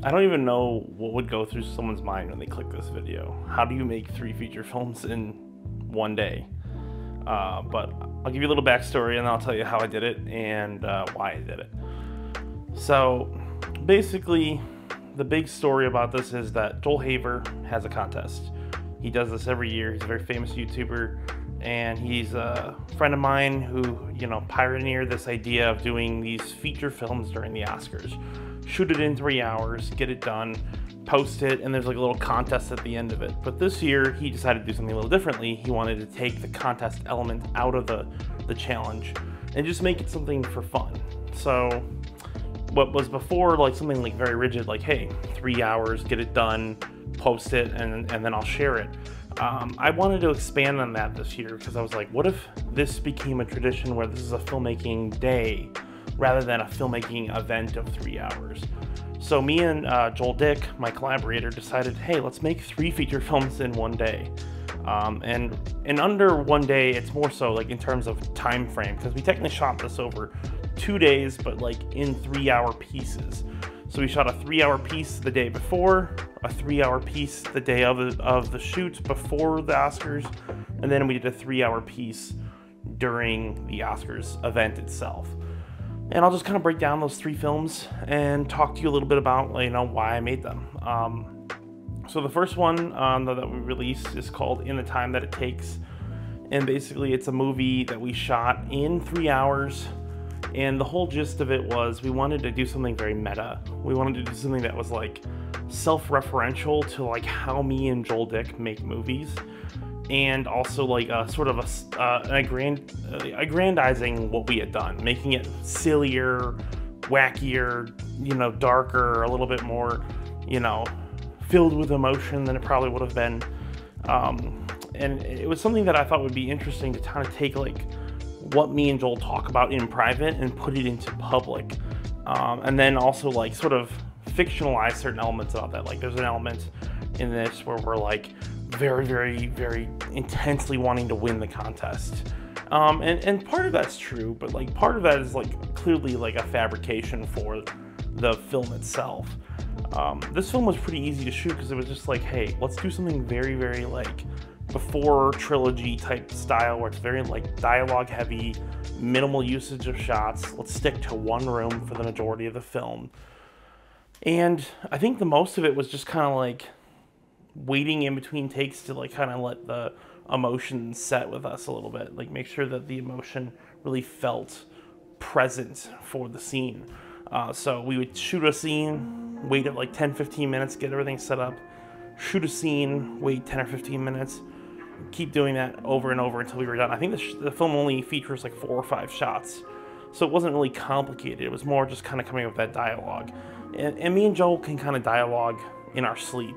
I don't even know what would go through someone's mind when they click this video. How do you make three feature films in one day? Uh, but I'll give you a little backstory and I'll tell you how I did it and uh, why I did it. So, basically, the big story about this is that Joel Haver has a contest. He does this every year. He's a very famous YouTuber, and he's a friend of mine who, you know, pioneered this idea of doing these feature films during the Oscars. Shoot it in three hours, get it done, post it, and there's like a little contest at the end of it. But this year, he decided to do something a little differently. He wanted to take the contest element out of the, the challenge and just make it something for fun. So what was before like something like very rigid, like hey, three hours, get it done, post it, and and then I'll share it. Um, I wanted to expand on that this year because I was like, what if this became a tradition where this is a filmmaking day rather than a filmmaking event of three hours? So me and uh, Joel Dick, my collaborator, decided, hey, let's make three feature films in one day. Um, and in under one day, it's more so like in terms of time frame because we technically shot this over two days, but like in three hour pieces. So we shot a three hour piece the day before, a three hour piece the day of of the shoot before the Oscars, and then we did a three hour piece during the Oscars event itself. And I'll just kind of break down those three films and talk to you a little bit about, you know, why I made them. Um, so the first one um, that we released is called In the Time That It Takes. And basically it's a movie that we shot in three hours and the whole gist of it was we wanted to do something very meta. We wanted to do something that was like self-referential to like how me and Joel Dick make movies, and also like a sort of a uh, an aggrand, uh, aggrandizing what we had done, making it sillier, wackier, you know, darker, a little bit more, you know, filled with emotion than it probably would have been. Um, and it was something that I thought would be interesting to kind of take like what me and Joel talk about in private and put it into public. Um, and then also like sort of fictionalize certain elements about that. Like there's an element in this where we're like very, very, very intensely wanting to win the contest. Um, and, and part of that's true, but like part of that is like clearly like a fabrication for the film itself. Um, this film was pretty easy to shoot because it was just like, hey, let's do something very, very like before trilogy type style where it's very like dialogue heavy, minimal usage of shots. Let's stick to one room for the majority of the film. And I think the most of it was just kind of like waiting in between takes to like kind of let the emotion set with us a little bit, like make sure that the emotion really felt present for the scene. Uh, so we would shoot a scene, wait at like 10 15 minutes, get everything set up, shoot a scene, wait 10 or 15 minutes, keep doing that over and over until we were done. I think the, the film only features like four or five shots, so it wasn't really complicated. It was more just kind of coming up with that dialogue. And, and me and Joel can kind of dialogue in our sleep,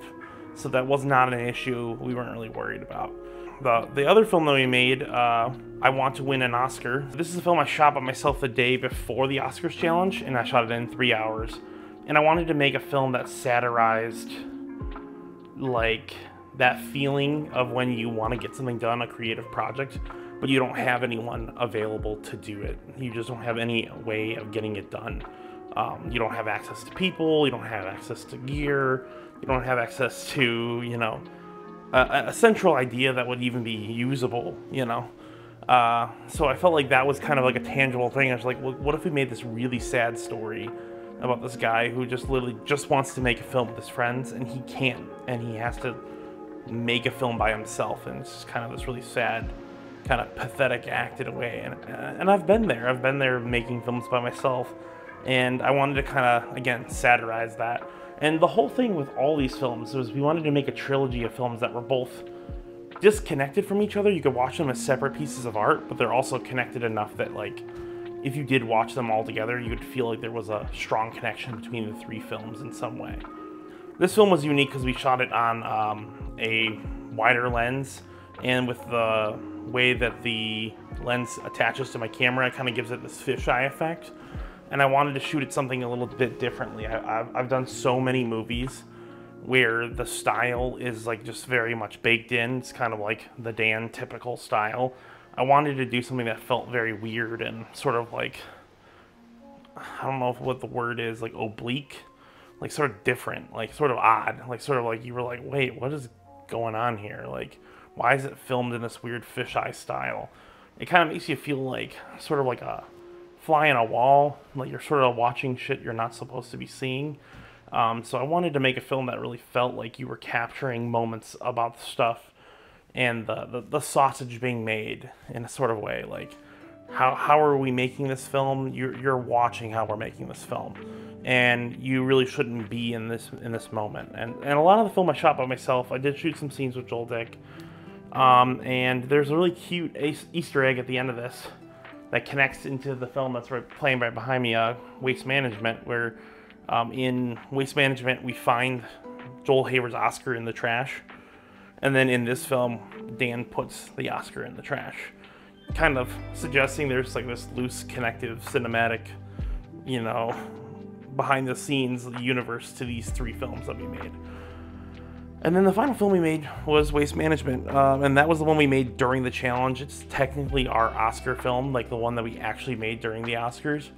so that was not an issue we weren't really worried about. The, the other film that we made, uh, I Want to Win an Oscar. This is a film I shot by myself the day before the Oscars challenge, and I shot it in three hours. And I wanted to make a film that satirized, like, that feeling of when you want to get something done, a creative project, but you don't have anyone available to do it. You just don't have any way of getting it done. Um, you don't have access to people, you don't have access to gear, you don't have access to, you know, a, a central idea that would even be usable, you know. Uh, so I felt like that was kind of like a tangible thing. I was like, well, what if we made this really sad story about this guy who just literally just wants to make a film with his friends and he can't, and he has to make a film by himself, and it's just kind of this really sad, kind of pathetic act in a way. And and I've been there. I've been there making films by myself, and I wanted to kind of again satirize that. And the whole thing with all these films was we wanted to make a trilogy of films that were both disconnected from each other. You could watch them as separate pieces of art, but they're also connected enough that like if you did watch them all together, you would feel like there was a strong connection between the three films in some way. This film was unique because we shot it on um, a wider lens, and with the way that the lens attaches to my camera, it kind of gives it this fisheye effect. And I wanted to shoot it something a little bit differently. I, have I've done so many movies where the style is like just very much baked in. It's kind of like the Dan typical style. I wanted to do something that felt very weird and sort of like I don't know what the word is, like oblique like sort of different, like sort of odd, like sort of like you were like, wait, what is going on here? Like, why is it filmed in this weird fisheye style? It kind of makes you feel like sort of like a fly in a wall, like you're sort of watching shit you're not supposed to be seeing. Um, so I wanted to make a film that really felt like you were capturing moments about the stuff and the, the, the sausage being made in a sort of way. Like, how, how are we making this film? You're, you're watching how we're making this film. And you really shouldn't be in this in this moment. And, and a lot of the film I shot by myself. I did shoot some scenes with Joel Dick. Um, and there's a really cute Easter egg at the end of this that connects into the film that's right, playing right behind me, uh, Waste Management, where um, in Waste Management we find Joel Haver's Oscar in the trash. And then in this film, Dan puts the Oscar in the trash. Kind of suggesting there's like this loose connective cinematic, you know, behind the scenes universe to these three films that we made. And then the final film we made was Waste Management, um, and that was the one we made during the challenge. It's technically our Oscar film, like the one that we actually made during the Oscars.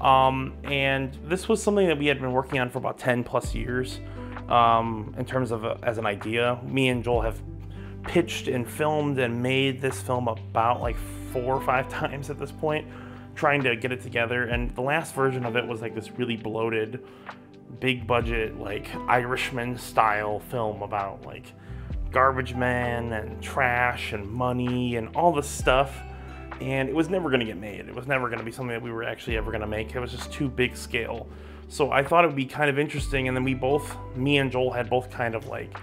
Um, and this was something that we had been working on for about 10 plus years um, in terms of a, as an idea. Me and Joel have pitched and filmed and made this film about like four or five times at this point, trying to get it together. And the last version of it was like this really bloated big budget like Irishman style film about like garbage men and trash and money and all this stuff. And it was never going to get made. It was never going to be something that we were actually ever going to make. It was just too big scale. So I thought it would be kind of interesting. And then we both, me and Joel, had both kind of like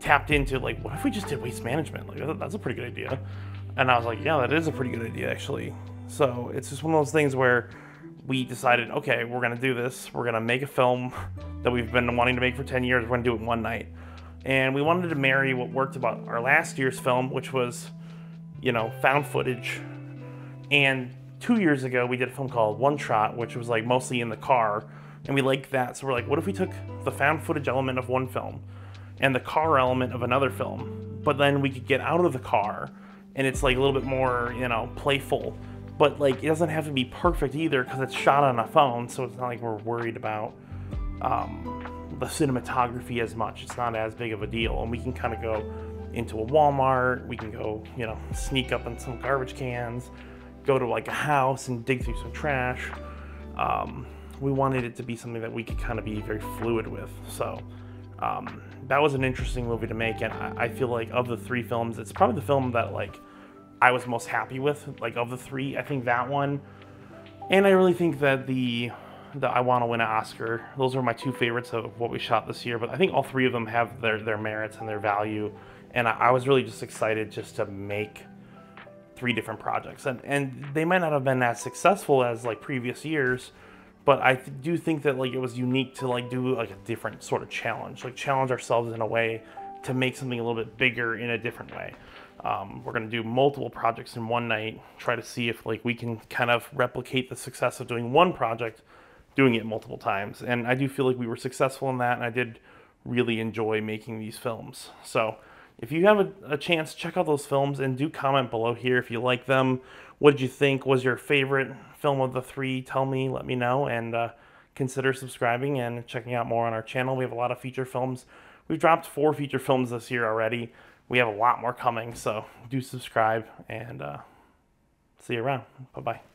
tapped into like, what if we just did waste management? Like, that's a pretty good idea. And I was like, yeah, that is a pretty good idea, actually. So it's just one of those things where we decided, okay, we're gonna do this. We're gonna make a film that we've been wanting to make for 10 years. We're gonna do it one night. And we wanted to marry what worked about our last year's film, which was, you know, found footage. And two years ago, we did a film called One Shot, which was like mostly in the car. And we liked that. So we're like, what if we took the found footage element of one film and the car element of another film, but then we could get out of the car and it's like a little bit more, you know, playful. But like it doesn't have to be perfect either because it's shot on a phone so it's not like we're worried about um, the cinematography as much. It's not as big of a deal. And we can kind of go into a walmart we can go you know sneak up in some garbage cans go to like a house and dig through some trash. Um, we wanted it to be something that we could kind of be very fluid with. So um, that was an interesting movie to make and I, I feel like of the three films it's probably the film that like I was most happy with. Like of the three, I think that one, and I really think that the the I Want to Win an Oscar. Those are my two favorites of what we shot this year. But I think all three of them have their their merits and their value, and I, I was really just excited just to make three different projects, and and they might not have been as successful as like previous years. But I do think that like it was unique to like do like a different sort of challenge, like challenge ourselves in a way to make something a little bit bigger in a different way. Um, we're to do multiple projects in one night, try to see if like we can kind of replicate the success of doing one project, doing it multiple times. And I do feel like we were successful in that, and I did really enjoy making these films. So if you have a, a chance, check out those films and do comment below here if you like them. What did you think was your favorite film of the three? Tell me, let me know, and uh, consider subscribing and checking out more on our channel. We have a lot of feature films. We've dropped four feature films this year already we have a lot more coming. So do subscribe and uh, see you around. Bye bye.